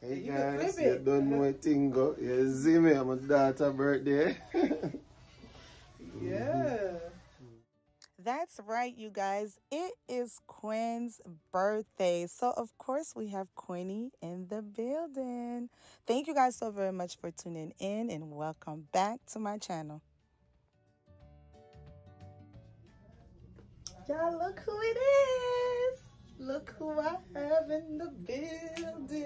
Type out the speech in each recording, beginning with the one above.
Hey You guys, flip you it. don't know a thing go. You see me, I'm a daughter birthday. Yeah. That's right, you guys. It is Quinn's birthday. So, of course, we have Quinny in the building. Thank you guys so very much for tuning in and welcome back to my channel. Y'all, look who it is. Look who I have in the building.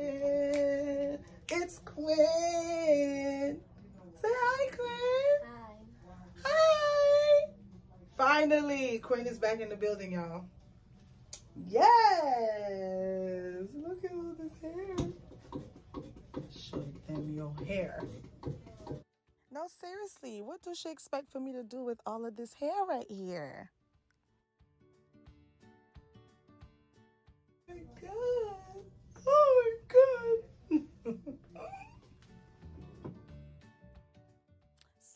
It's Quinn. Say hi, Quinn. Hi. Hi! Finally, Quinn is back in the building, y'all. Yes! Look at all this hair. Show them your hair. No, seriously, what does she expect for me to do with all of this hair right here?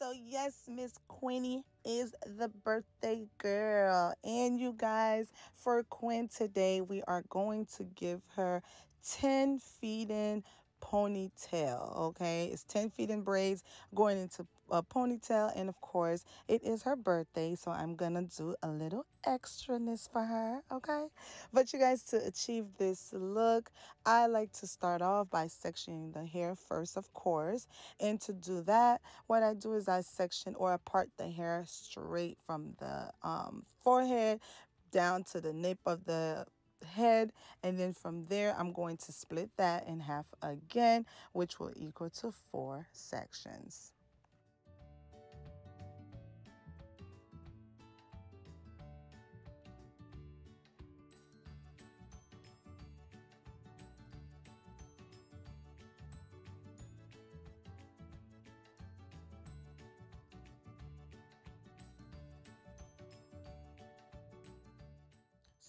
So yes, Miss Quinny is the birthday girl. And you guys, for Quinn today, we are going to give her 10 feed-in ponytail okay? It's 10 feed-in braids going into a ponytail and of course it is her birthday so i'm gonna do a little extraness for her okay? But you guys to achieve this look i like to start off by sectioning the hair first of course. And to do that what i do is i section or apart the hair straight from the um, forehead down to the nape of the head and then from there I'm going to split that in half again which will equal to four sections.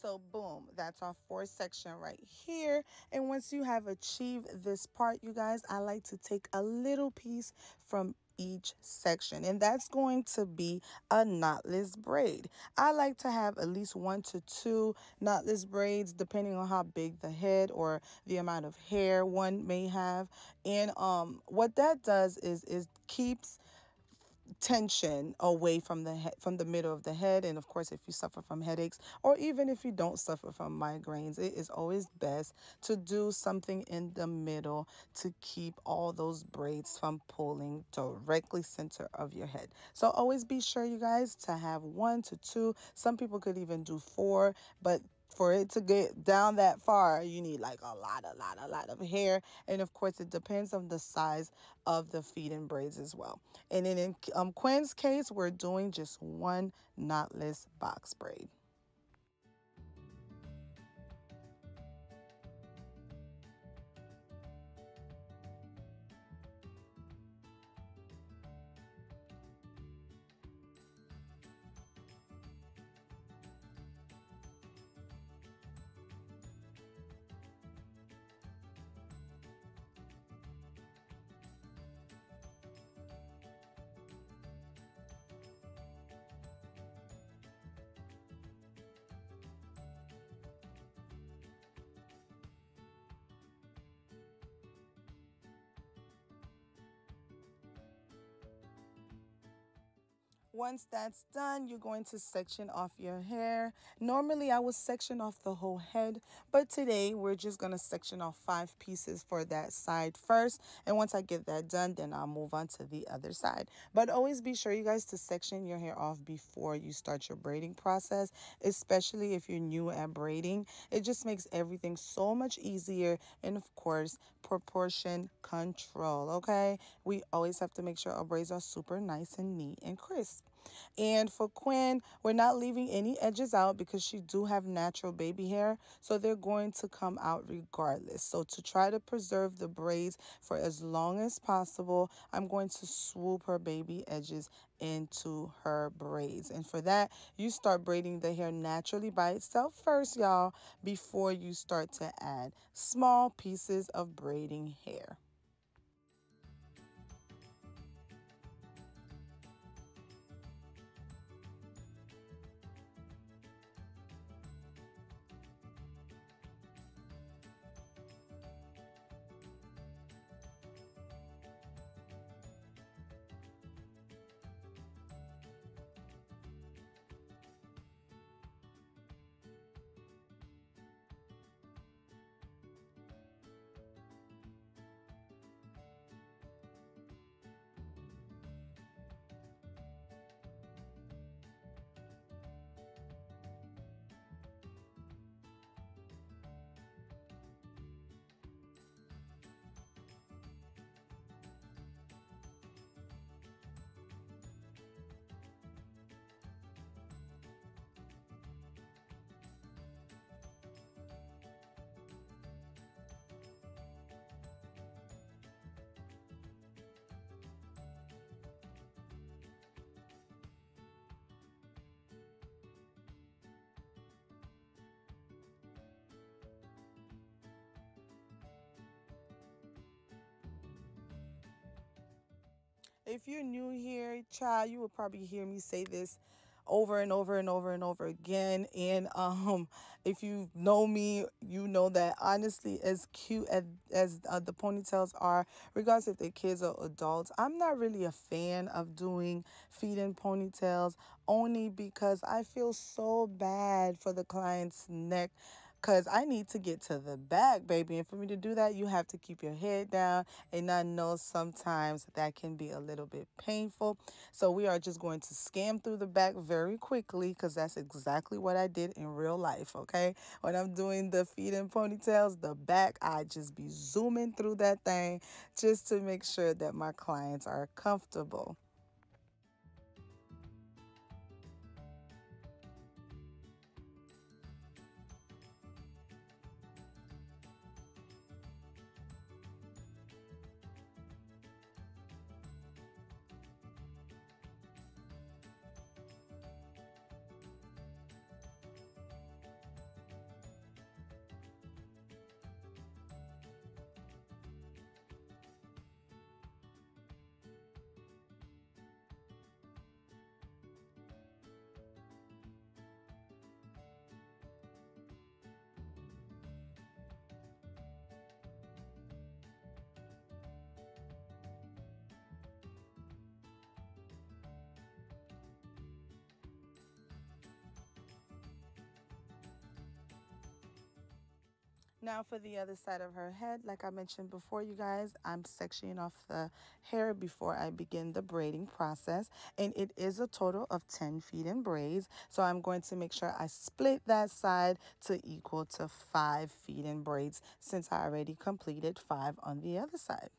So boom, that's our fourth section right here. And once you have achieved this part, you guys, I like to take a little piece from each section and that's going to be a knotless braid. I like to have at least one to two knotless braids depending on how big the head or the amount of hair one may have. And um what that does is is keeps tension away from the head from the middle of the head and of course if you suffer from headaches or even if you don't suffer from migraines it is always best to do something in the middle to keep all those braids from pulling directly center of your head. So always be sure you guys to have one to two some people could even do four but for it to get down that far, you need like a lot, a lot, a lot of hair. And of course, it depends on the size of the feed-in braids as well. And then in um, Quinn's case, we're doing just one knotless box braid. Once that's done, you're going to section off your hair. Normally, I would section off the whole head, but today we're just going to section off five pieces for that side first. And once I get that done, then I'll move on to the other side. But always be sure, you guys, to section your hair off before you start your braiding process, especially if you're new at braiding. It just makes everything so much easier. And of course, proportion control, okay? We always have to make sure our braids are super nice and neat and crisp. And for Quinn, we're not leaving any edges out because she do have natural baby hair. So they're going to come out regardless. So to try to preserve the braids for as long as possible, I'm going to swoop her baby edges into her braids. And for that, you start braiding the hair naturally by itself first, y'all, before you start to add small pieces of braiding hair. If you're new here, child, you will probably hear me say this over and over and over and over again. And um, if you know me, you know that honestly, as cute as, as uh, the ponytails are, regardless if they're kids or adults, I'm not really a fan of doing feed-in ponytails only because I feel so bad for the client's neck because I need to get to the back, baby. And for me to do that, you have to keep your head down. And I know sometimes that can be a little bit painful. So we are just going to scan through the back very quickly because that's exactly what I did in real life, okay? When I'm doing the feed-in ponytails, the back, I just be zooming through that thing just to make sure that my clients are comfortable. Now for the other side of her head, like I mentioned before, you guys, I'm sectioning off the hair before I begin the braiding process. And it is a total of 10 feed-in braids. So I'm going to make sure I split that side to equal to five feed-in braids since I already completed five on the other side.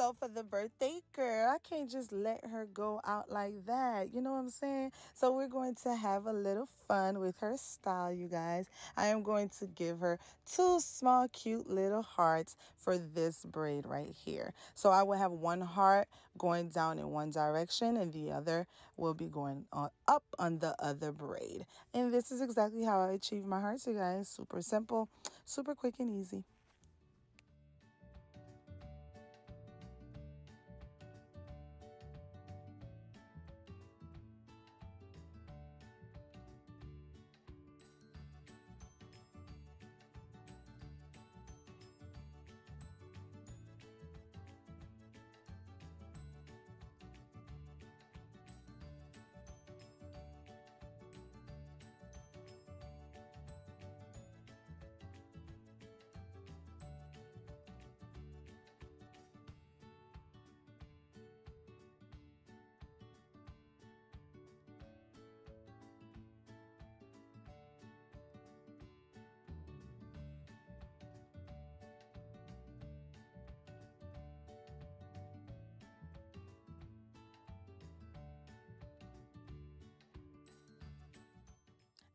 So for the birthday girl, I can't just let her go out like that. You know what I'm saying? So we're going to have a little fun with her style, you guys. I am going to give her two small, cute little hearts for this braid right here. So I will have one heart going down in one direction and the other will be going on up on the other braid. And this is exactly how I achieve my hearts, you guys. Super simple, super quick and easy.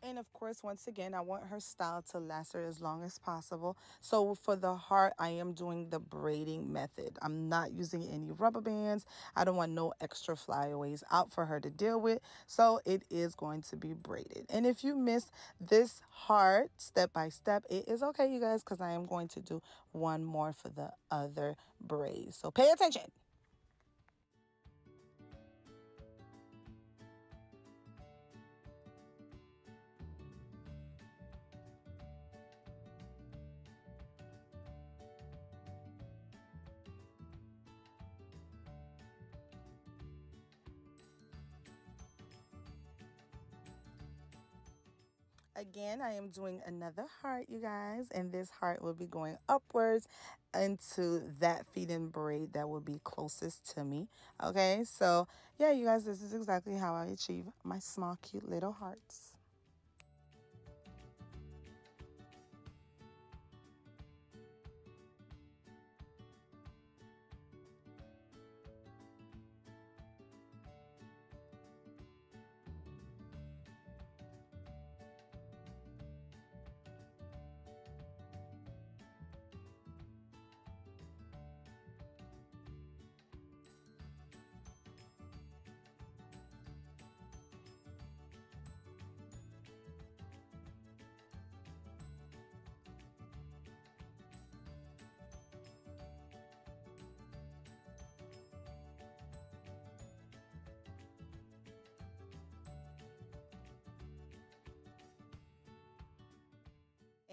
And of course, once again, I want her style to last her as long as possible. So for the heart, I am doing the braiding method. I'm not using any rubber bands. I don't want no extra flyaways out for her to deal with. So it is going to be braided. And if you miss this heart step by step, it is okay, you guys, because I am going to do one more for the other braid. So pay attention. Again, I am doing another heart, you guys, and this heart will be going upwards into that feed-in braid that will be closest to me. Okay, so yeah, you guys, this is exactly how I achieve my small, cute little hearts.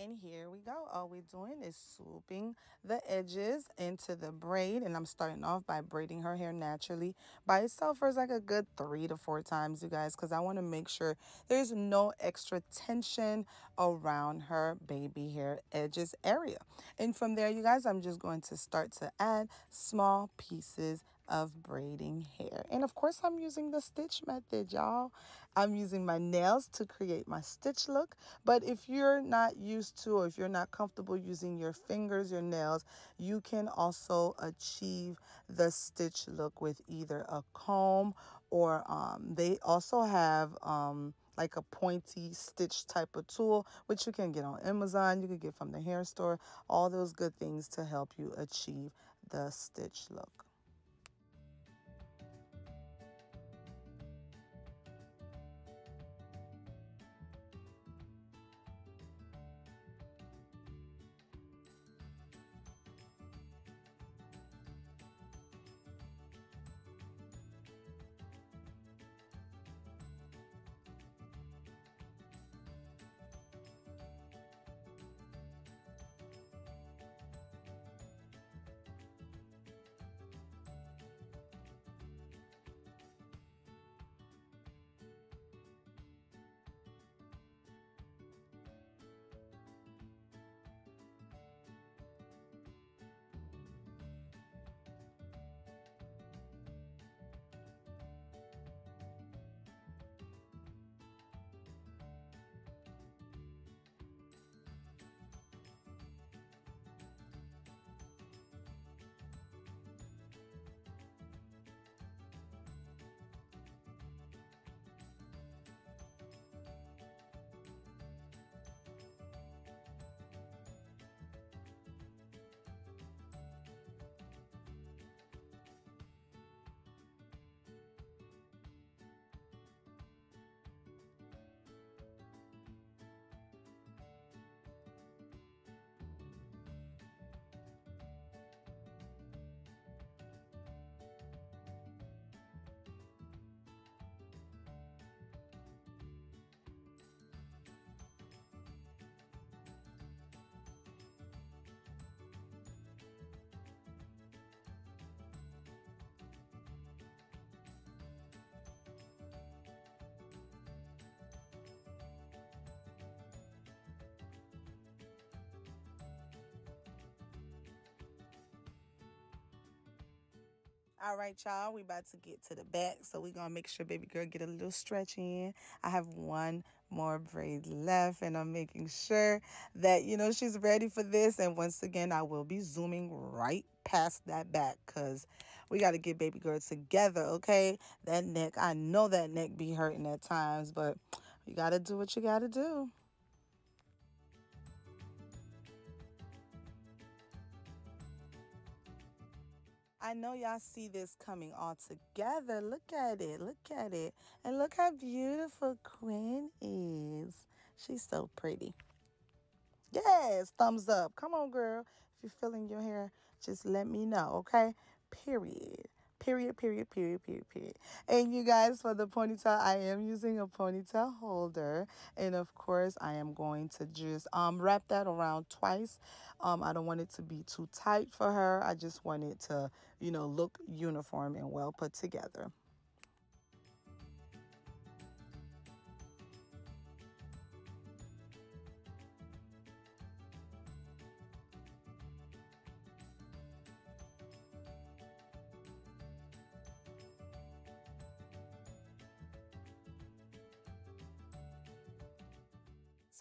And here we go. All we're doing is swooping the edges into the braid. And I'm starting off by braiding her hair naturally by itself for like a good three to four times, you guys, because I want to make sure there's no extra tension around her baby hair edges area. And from there, you guys, I'm just going to start to add small pieces of braiding hair. And of course, I'm using the stitch method, y'all. I'm using my nails to create my stitch look. But if you're not used to or if you're not comfortable using your fingers, your nails, you can also achieve the stitch look with either a comb or um, they also have um, like a pointy stitch type of tool, which you can get on Amazon, you can get from the hair store, all those good things to help you achieve the stitch look. All right, y'all, we about to get to the back. So we're going to make sure baby girl get a little stretch in. I have one more braid left and I'm making sure that, you know, she's ready for this. And once again, I will be zooming right past that back because we got to get baby girl together, okay? That neck, I know that neck be hurting at times, but you got to do what you got to do. I know y'all see this coming all together. Look at it. Look at it. And look how beautiful Quinn is. She's so pretty. Yes, thumbs up. Come on, girl. If you're feeling your hair, just let me know, okay? Period. Period, period, period, period, period. And you guys, for the ponytail, I am using a ponytail holder. And of course, I am going to just um, wrap that around twice. Um, I don't want it to be too tight for her. I just want it to, you know, look uniform and well put together.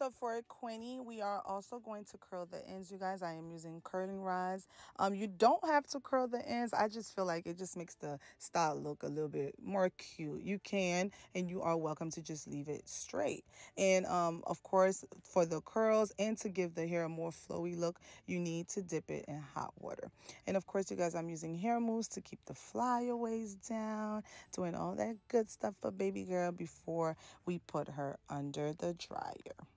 So for a Quinny, we are also going to curl the ends, you guys. I am using curling rods. Um, you don't have to curl the ends. I just feel like it just makes the style look a little bit more cute. You can, and you are welcome to just leave it straight. And um, of course, for the curls and to give the hair a more flowy look, you need to dip it in hot water. And of course, you guys, I'm using hair mousse to keep the flyaways down, doing all that good stuff for baby girl before we put her under the dryer.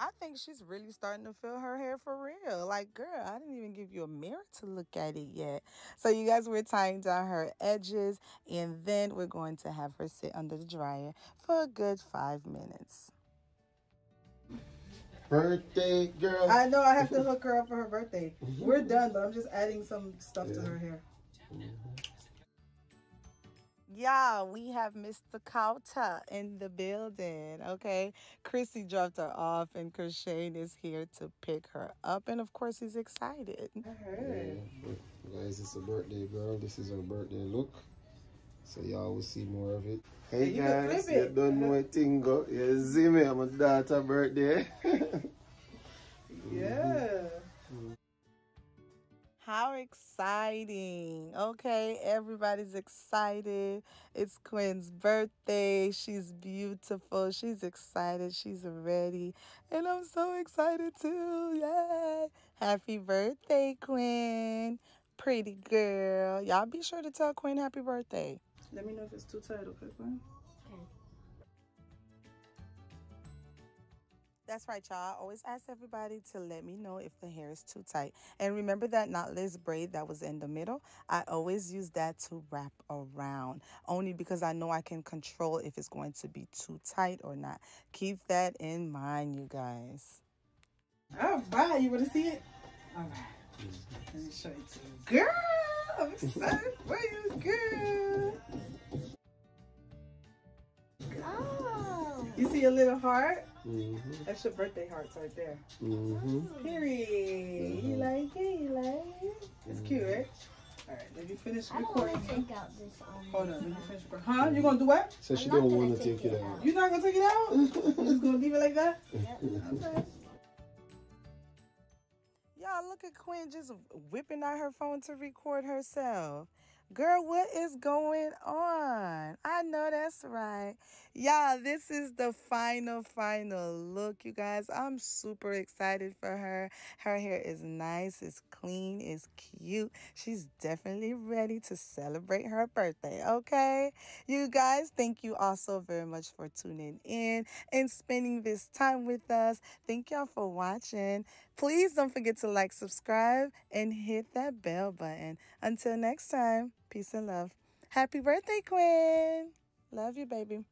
I think she's really starting to feel her hair for real. Like, girl, I didn't even give you a mirror to look at it yet. So you guys, we're tying down her edges and then we're going to have her sit under the dryer for a good five minutes. Birthday girl. I know I have to hook her up for her birthday. We're done, but I'm just adding some stuff yeah. to her hair. Mm-hmm. Yeah, we have Mr. Carter in the building. Okay. Chrissy dropped her off and Krishane is here to pick her up. And of course he's excited. I heard. Yeah. Guys, it's a birthday girl. This is her birthday look. So y'all will see more of it. Hey you guys, you don't know a thing go. You see me, I'm a daughter birthday. yeah. How exciting. Okay, everybody's excited. It's Quinn's birthday. She's beautiful. She's excited. She's ready. And I'm so excited too. Yay. Happy birthday, Quinn. Pretty girl. Y'all be sure to tell Quinn happy birthday. Let me know if it's too tight, okay, Quinn? That's right, y'all. always ask everybody to let me know if the hair is too tight. And remember that knotless braid that was in the middle? I always use that to wrap around, only because I know I can control if it's going to be too tight or not. Keep that in mind, you guys. All right, you want to see it? All right. Let me show it to you. Girl, I'm excited for you, girl. Oh. You see a little heart? Mm -hmm. That's your birthday hearts right there. Mm -hmm. Period. Mm -hmm. You like it? You like it? It's cute, right? All right, let me finish recording. I want to take out this Hold on, let me finish recording. Huh? You gonna do what? So she don't want to take, it out. out. You're not gonna take it out? you just gonna leave it like that? Yeah. Okay. Y'all look at Quinn just whipping out her phone to record herself. Girl, what is going on? I know that's right. Y'all, this is the final, final look, you guys. I'm super excited for her. Her hair is nice, it's clean, it's cute. She's definitely ready to celebrate her birthday, okay? You guys, thank you all so very much for tuning in and spending this time with us. Thank y'all for watching. Please don't forget to like, subscribe, and hit that bell button. Until next time. Peace and love. Happy birthday, Quinn. Love you, baby.